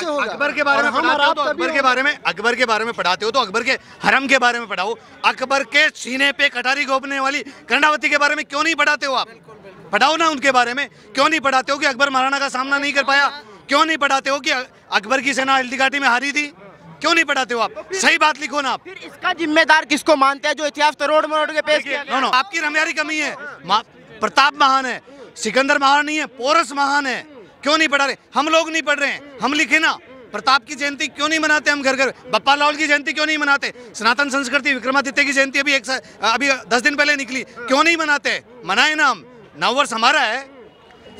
से होगा। अकबर के बारे में पढ़ाते हो तो अकबर के बारे में अकबर के बारे में पढ़ाते हो तो अकबर के हरम के बारे में पढ़ाओ। अकबर के सीने पे कटारी घोपने वाली कर्णावती के बारे में क्यों नहीं पढ़ाते हो आप? पढ़ाओ ना उनके बारे में। क्यों नहीं पढ़ाते हो कि अकबर महाराणा का सामना नहीं कर पाया? क्यों नहीं पढ़ाते हो कि अकबर की सेना हल्दी घाटी में हारी थी? क्यों नहीं पढ़ाते हो आप? सही बात लिखो ना आप। फिर इसका जिम्मेदार किसको मानते हैं जो इतिहास तरोड़ मरोड़ के पेश किया नो नो आपकी रमयारी कमी है। प्रताप महान है सिकंदर महान नहीं है पोरस महान है। क्यों नहीं पढ़ा रहे? हम लोग नहीं पढ़ रहे हैं। हम लिखे ना। प्रताप की जयंती क्यों नहीं मनाते हम घर घर बप्पा लाल की जयंती क्यों नहीं मनाते? सनातन संस्कृति विक्रमादित्य की जयंती अभी एक अभी दस दिन पहले निकली। क्यों नहीं मनाते? मनाए ना हम। नववर्ष हमारा है।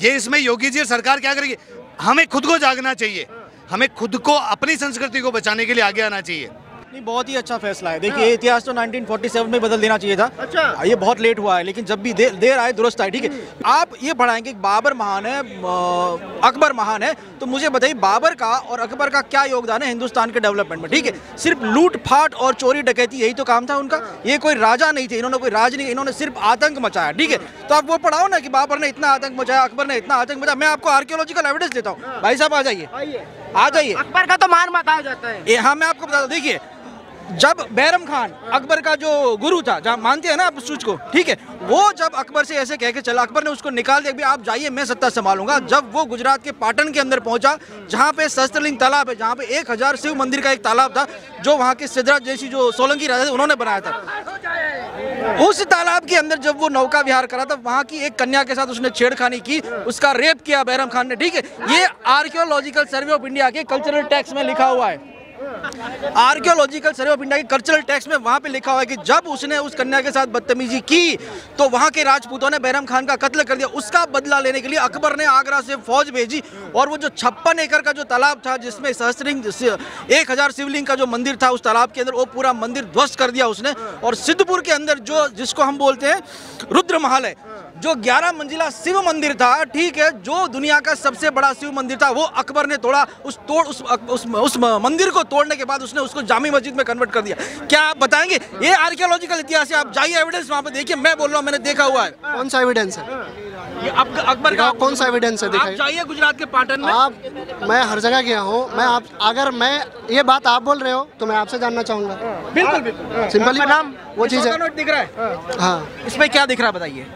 ये इसमें योगी जी और सरकार क्या करेगी? हमें खुद को जागना चाहिए। हमें खुद को अपनी संस्कृति को बचाने के लिए आगे आना चाहिए। नहीं बहुत ही अच्छा फैसला है। देखिए इतिहास तो 1947 में बदल देना चाहिए था। अच्छा। ये बहुत लेट हुआ है लेकिन जब भी देर देर आए दुरुस्त आए ठीक है। आप ये पढ़ाएँगे कि बाबर महान है अकबर महान है तो मुझे बताइए बाबर का और अकबर का क्या योगदान है हिंदुस्तान के डेवलपमेंट में ठीक है? सिर्फ़ लूट फाट और चोरी डकैती यही तो काम था उनका। ये कोई राजा नहीं थे इन्होंने कोई राज नहीं इन्होंने सिर्फ़ आतंक मचाया ठीक है? तो आप वो पढ़ाओ ना कि बाबर ने इतना आतंक मचाया अकबर ने इतना आतंक मचाया। मैं आपको आर्कियोलॉजिकल एविडेंस देता हूँ। भाई साहब आ जाइए। आ जाइए। अकबर का तो मार मकाया जाता है। हाँ मैं आपको बता दूँ देखिए जब बैरम खान अकबर का जो गुरु था, जहाँ मानते हैं ना आप उस चीज़ को, ठीक है, वो जब अकबर से ऐसे कह के चला, अकबर ने उसको निकाल दिया "अभी आप जाइए, मैं सत्ता संभालूँगा। जब वो गुजरात के पाटन के अंदर पहुँचा, जहाँ पे सहस्त्रलिंग तालाब है, जहाँ पे एक हज़ार शिव मंदिर का एक तालाब था, जो वहाँ के सिद्धराज जैसी जो सोलंकी राजा थे, उन्होंने बनाया था। उस तालाब के अंदर जब वो नौका विहार करा था, वहाँ की एक कन्या के साथ उसने छेड़खानी की, उसका रेप किया बैरम खान ने, ठीक है। ये आर्कियोलॉजिकल सर्वे ऑफ़ इंडिया के कल्चरल टैक्स में लिखा हुआ है। आर्कियोलॉजिकल सर्वे ऑफ़ इंडिया के कल्चरल टैक्स में वहाँ पे लिखा हुआ है कि जब उसने उस कन्या के साथ बदतमीजी की तो वहाँ के राजपूतों ने बैरम खान का कत्ल कर दिया। उसका बदला लेने के लिए अकबर ने आगरा से फौज भेजी और वो जो छप्पन एकड़ का जो तालाब था, जिसमें सहस्त्रिंग एक हज़ार शिवलिंग का जो मंदिर था, उस तालाब के अंदर वो पूरा मंदिर ध्वस्त कर दिया उसने। और सिद्धपुर के अंदर जो, जिसको हम बोलते हैं, रुद्र महल है जो 11 मंजिला शिव मंदिर था ठीक है जो दुनिया का सबसे बड़ा शिव मंदिर था वो अकबर ने तोड़ा। उस तोड़ उस उस, उस मंदिर को तोड़ने के बाद उसने उसको जामी मस्जिद में कन्वर्ट कर दिया। क्या आप बताएँगे? ये आर्कियोलॉजिकल इतिहास है आप जाइए एविडेंस वहाँ पे देखिए मैं बोल रहा हूँ मैंने देखा हुआ है। कौन सा एविडेंस है? ये अक- अकबर का कौन सा एविडेंस है आप जाइए गुजरात के पाटन में। आप मैं हर जगह गया हूँ मैं आप अगर मैं ये बात आप बोल रहे हो तो मैं आपसे जानना चाहूँगा। बिल्कुल बिल्कुल। सिंपली नाम वो चीज़ है। दिख रहा है। हाँ। इसमें क्या दिख रहा है बताइए।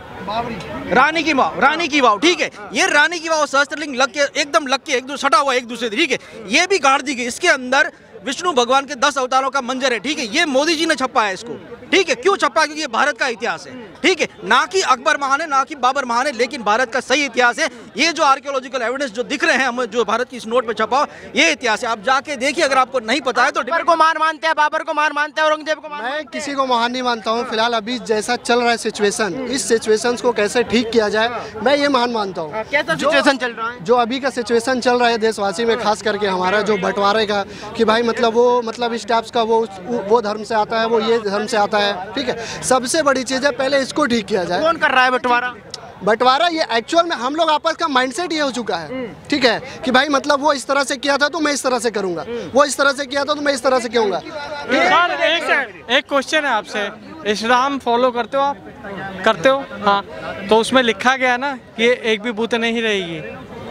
रानी की वाव रानी की वाव, ठीक है? ये रानी की वाव सहस्त्रलिंग लग के एकदम लग के एक दूसरे, सटा हुआ एक दूसरे से, ठीक है? ये भी गाड़ दी गई। इसके अंदर विष्णु भगवान के दस अवतारों का मंजर है, ठीक है? ये मोदी जी ने छपा है इसको। ठीक है क्यों छपा? है? क्योंकि ये भारत का इतिहास है। ठीक है ना कि अकबर महान है ना कि बाबर महान है लेकिन भारत का सही इतिहास है। ये जो आर्कियोलॉजिकल एविडेंस जो दिख रहे हैं हमें जो भारत की इस नोट पे छपा हो, ये इतिहास है। आप जाके देखिए अगर आपको नहीं पता है तो अकबर को मार मानते हैं बाबर को मार मानते हैं औरंगज़ेब को मैं किसी को महान नहीं मानता हूँ फ़िलहाल अभी जैसा चल रहा है सिचुएशन इस सिचुएशन को कैसे ठीक किया जाए मैं ये महान मानता हूँ। कैसा सिचुएशन चल रहा है? जो अभी का सिचुएशन चल रहा है देशवासी में खास करके हमारा जो बंटवारे का कि भाई मतलब वो मतलब इस टाइप्स का वो वो धर्म से आता है वो ये धर्म से आता है ठीक है? सबसे बड़ी चीज़ है पहले इसको ठीक किया जाए। कौन कर रहा है बंटवारा? बंटवारा ये एक्चुअल में हम लोग आपस का माइंडसेट ये हो चुका है ठीक है? कि भाई मतलब वो इस तरह से किया था तो मैं इस तरह से करूँगा। वो इस तरह से किया था तो मैं इस तरह से कहूँगा एक एक क्वेश्चन है आपसे। इस्लाम फॉलो करते हो आप? करते हो? हाँ। तो उसमें लिखा गया ना कि एक भी बूत नहीं रहेगी।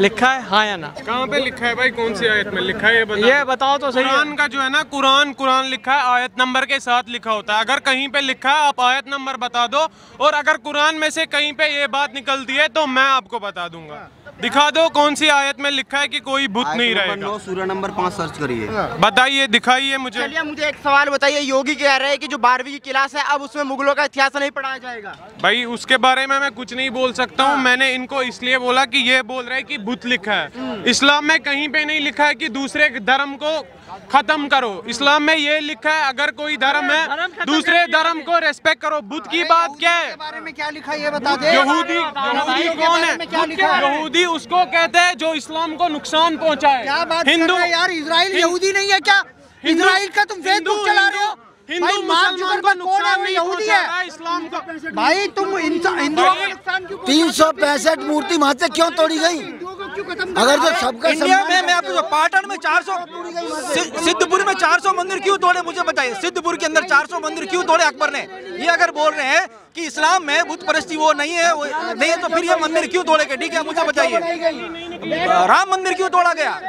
लिखा है हाँ या ना? कहाँ पे लिखा है भाई? कौन सी आयत में लिखा है ये बता ये बताओ तो सही कुरान का जो है ना कुरान कुरान लिखा है आयत नंबर के साथ लिखा होता है। अगर कहीं पे लिखा है आप आयत नंबर बता दो। और अगर कुरान में से कहीं पे ये बात निकलती है तो मैं आपको बता दूँगा। दिखा दो कौन सी आयत में लिखा है कि कोई भूत नहीं रहेगा? सूर्य नंबर पाँच सर्च करिए। बताइए दिखाइए मुझे। चलिए मुझे एक सवाल बताइए योगी कह रहे हैं कि जो बारहवीं की क्लास है अब उसमें मुगलों का इतिहास नहीं पढ़ाया जाएगा। भाई उसके बारे में मैं कुछ नहीं बोल सकता हूँ। मैंने इनको इसलिए बोला की ये बोल रहे हैं कि बुत लिखा है। इस्लाम में कहीं पे नहीं लिखा है की दूसरे धर्म को खत्म करो। इस्लाम में ये लिखा है अगर कोई धर्म है दूसरे धर्म को रेस्पेक्ट करो। बुद्ध की बात क्या है? बारे में क्या लिखा है ये बता दे। यहूदी यहूदी कौन है? यहूदी उसको कहते हैं जो इस्लाम को नुकसान पहुँचाए। हिंदू यार इसराइल यहूदी नहीं है क्या? इसराइल का तुम फेसबुक चला रहे हो? हिंदू भाई मुसलमान को है नुकसान नहीं यहूदी है? इस्लाम का। भाई तुम इंसान हिंदुओं को नुकसान क्यों तीन सौ पैंसठ मूर्ति वहाँ से क्यों तोड़ी गई? अगर जो सबका इंडिया में मैं आपको पाटन में 400 सिद्धपुर में 400 मंदिर क्यों तोड़े मुझे बताइए। सिद्धपुर के अंदर 400 मंदिर क्यों तोड़े अकबर ने? ये अगर बोल रहे हैं कि इस्लाम में बुद्ध परस्ती वो नहीं है वो नहीं है तो फिर ये मंदिर क्यों तोड़े गए? ठीक है मुझे बताइए। राम मंदिर क्यों तोड़ा गया?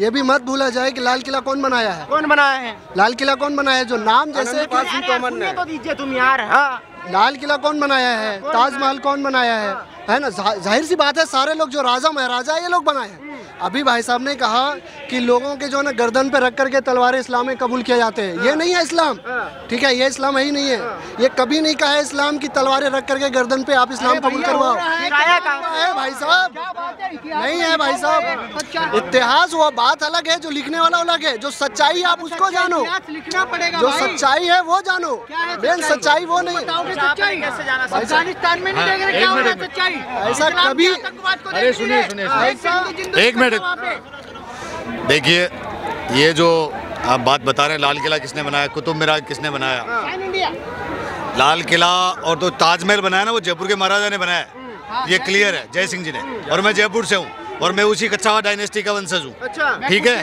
ये भी मत भूला जाए कि लाल किला कौन बनाया है। कौन बनाया है? लाल किला कौन बनाया है? जो नाम जैसे तो दीजिए तुम यार हाँ। लाल किला कौन बनाया है? ताजमहल कौन बनाया है? है ना? ज़ाहिर सी बात है, सारे लोग जो राजा महाराजा ये लोग बनाए हैं। अभी भाई साहब ने कहा कि लोगों के जो है ना गर्दन पे रख करके तलवारें इस्लाम में कबूल किया जाते हैं। ये नहीं है इस्लाम। ठीक है ये इस्लाम है ही नहीं है। ये कभी नहीं कहा है इस्लाम की तलवारें रख करके गर्दन पे आप इस्लाम कबूल करवाओ। है भाई साहब। नहीं है भाई साहब। इतिहास वो बात अलग है जो लिखने वाला अलग है। जो सच्चाई आप उसको जानो। लिखना पड़ेगा जो सच्चाई है वो जानो। है मेन सच्चाई? वो नहीं अफ़गानिस्तान में नहीं देख रहे क्या हो है ऐसा कभी- अरे सुनिए, सुनिए, हाँ, एक मिनट। देखिए ये जो आप बात बता रहे हैं लाल किला किसने बनाया कुतुब मीनार किसने बनाया? लाल किला और तो ताजमहल बनाया ना वो जयपुर के महाराजा ने बनाया है। ये क्लियर है जय सिंह जी ने। और मैं जयपुर से हूँ और मैं उसी कच्चावा डायनेस्टी का वंशज हूँ। अच्छा। ठीक है?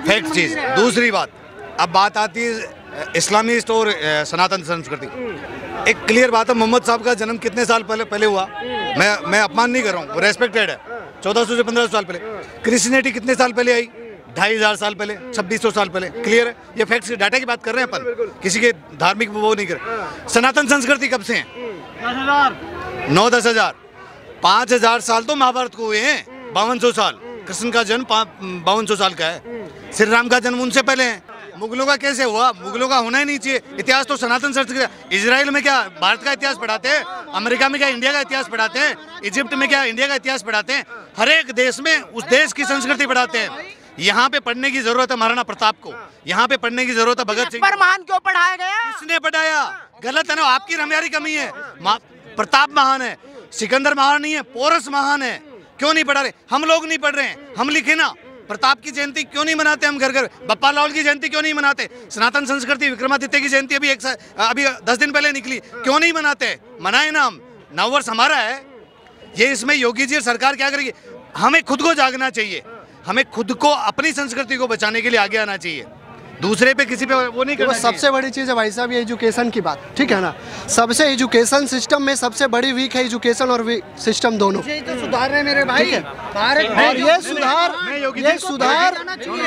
फैक्ट चीज़ दूसरी बात अब बात आती है इस्लामिस्ट और सनातन संस्कृति। एक क्लियर बात है मोहम्मद साहब का जन्म कितने साल पहले पहले हुआ? मैं मैं अपमान नहीं कर रहा हूँ रेस्पेक्टेड है। चौदह सौ से पंद्रह साल पहले। क्रिश्चियनिटी कितने साल पहले आई? ढाई हज़ार साल पहले छब्बीस सौ साल पहले। क्लियर है? ये फैक्ट्स डाटा की बात कर रहे हैं अपन। किसी के धार्मिक वो नहीं कर रहे। सनातन संस्कृति कब से है? नौ दस हज़ार। पाँच हज़ार साल तो महाभारत को हुए हैं। बावन सौ साल। कृष्ण का जन्म बावन सौ साल का है। श्री राम का जन्म उनसे पहले है। मुगलों का कैसे हुआ? मुगलों का होना ही नहीं चाहिए। इतिहास तो सनातन संस्कृति इसराइल में क्या भारत का इतिहास पढ़ाते हैं? अमेरिका में क्या इंडिया का इतिहास पढ़ाते हैं? इजिप्ट में क्या इंडिया का इतिहास पढ़ाते हैं? हर एक देश में उस देश की संस्कृति बढ़ाते हैं। यहाँ पे पढ़ने की ज़रूरत है महाराणा प्रताप को। यहाँ पे पढ़ने की ज़रूरत है भगत सिंह महान क्यों पढ़ाया गया? किसने पढ़ाया? गलत है ना आपकी रमयारी कमी है। प्रताप महान है सिकंदर महान नहीं है पोरस महान है। क्यों नहीं पढ़ा रहे? हम लोग नहीं पढ़ रहे हैं। हम लिखे ना। प्रताप की जयंती क्यों नहीं मनाते हम घर घर बप्पा लाल की जयंती क्यों नहीं मनाते? सनातन संस्कृति विक्रमादित्य की जयंती अभी एक अभी दस दिन पहले निकली। क्यों नहीं मनाते? मनाए ना हम। नव वर्ष हमारा है। ये इसमें योगी जी और सरकार क्या करेगी? हमें खुद को जागना चाहिए। हमें खुद को, अपनी संस्कृति को बचाने के लिए आगे आना चाहिए। दूसरे पे किसी पे वो नहीं करना चाहिए। सबसे बड़ी चीज़ है भाई साहब ये एजुकेशन की बात ठीक है ना? सबसे एजुकेशन सिस्टम में सबसे बड़ी वीक है एजुकेशन और सिस्टम दोनों। यही तो सुधार रहे मेरे भाई। भारत और में ये सुधार ये सुधार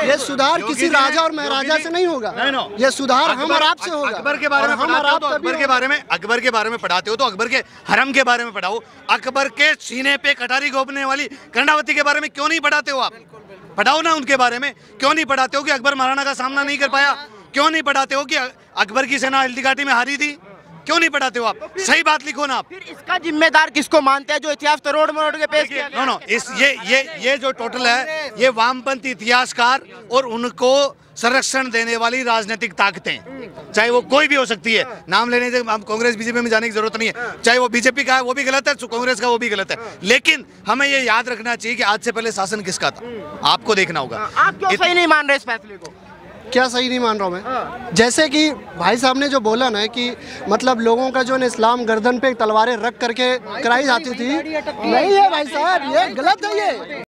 ये सुधार किसी राजा और महाराजा से नहीं होगा। ये सुधार हम और आपसे होगा। अकबर के बारे में हम और आप तो अकबर के बारे में अकबर के बारे में पढ़ाते हो तो अकबर के हरम के बारे में पढ़ाओ। अकबर के सीने पे कटारी घोपने वाली कर्णावती के बारे में क्यों नहीं पढ़ाते हो आप? पढ़ाओ ना उनके बारे में। क्यों नहीं पढ़ाते हो कि अकबर महाराणा का सामना नहीं कर पाया? क्यों नहीं पढ़ाते हो कि अकबर की सेना हल्दी घाटी में हारी थी? क्यों नहीं पढ़ाते हो आप? तो सही बात लिखो ना आप। फिर इसका जिम्मेदार किसको मानते हैं जो इतिहास तरोड़ रोड मरोड़ के पेश किया नो नो इस ये ये ये जो टोटल है ये वामपंथी इतिहासकार और उनको संरक्षण देने वाली राजनीतिक ताकतें। चाहे वो कोई भी हो सकती है। नाम लेने से हम कांग्रेस बीजेपी में जाने की ज़रूरत नहीं है। चाहे वो बीजेपी का है वो भी गलत है कांग्रेस का वो भी गलत है। लेकिन हमें ये याद रखना चाहिए कि आज से पहले शासन किसका था। आपको देखना होगा। आप क्यों इत- सही नहीं मान रहे इस फैसले को? क्या सही नहीं मान रहा हूँ मैं? जैसे कि भाई साहब ने जो बोला ना कि मतलब लोगों का जो है ना इस्लाम गर्दन पे तलवारें रख करके कराई जाती थी। नहीं है भाई साहब ये गलत है ये।